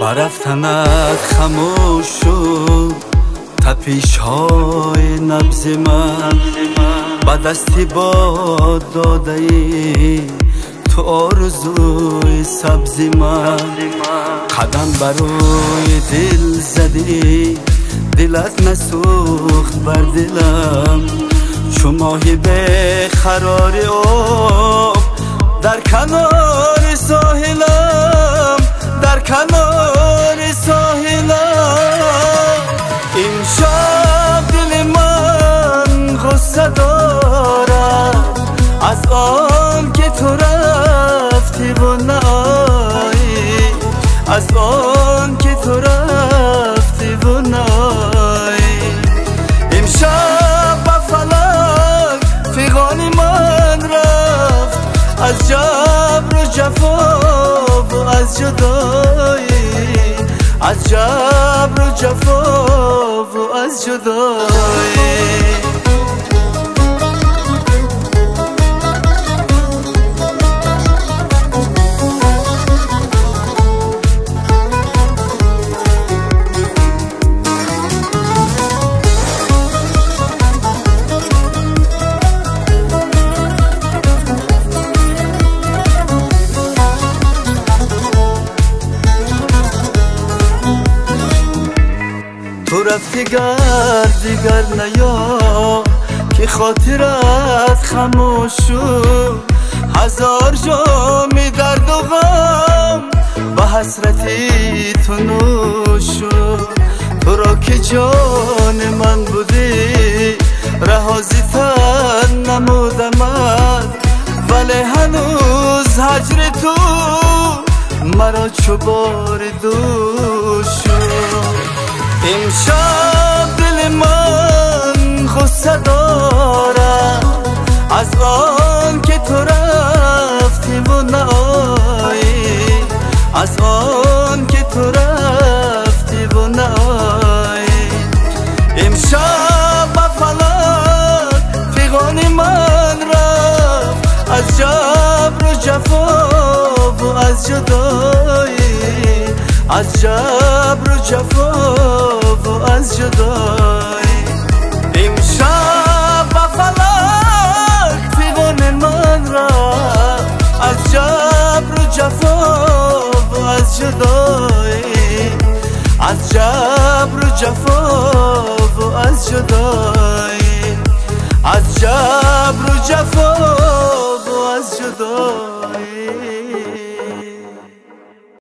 барафтанак хамӯш шуд. تپیش های نبز من با دستی باد داده تو آرزوی سبزی من. قدم برای دل زدی. دلت نسوخت بر دلم. چو ماهی به خرار آب در کنار ساحلم من غصه دارد از آن که تو رفتی و نایی. از آن که تو رفتی و نایی. امشب با فلک فیغانی من رفت. از جبر و جفا و از جدایی. از جبر و جفا و از جدایی. تو رفتی گر دیگر نیا که خاطرت خموش شد هزار جامی درد و غم و حسرتی تو شد تو را که جان من بودی رهازی تن نمودمت. ولی هنوز هجر تو مرا چوبار دوش شد امشب دل دارم. از آن که تو رفتی و نایی. از آن که تو رفتی و نایی. امشب با فلک فیغان من رفت. از جبر و جفا و از جدایی. از جبر و جفا من را از جبر و جفا و از جدایی از جبر و جفا و از جدایی از جبر و جفا و از جدایی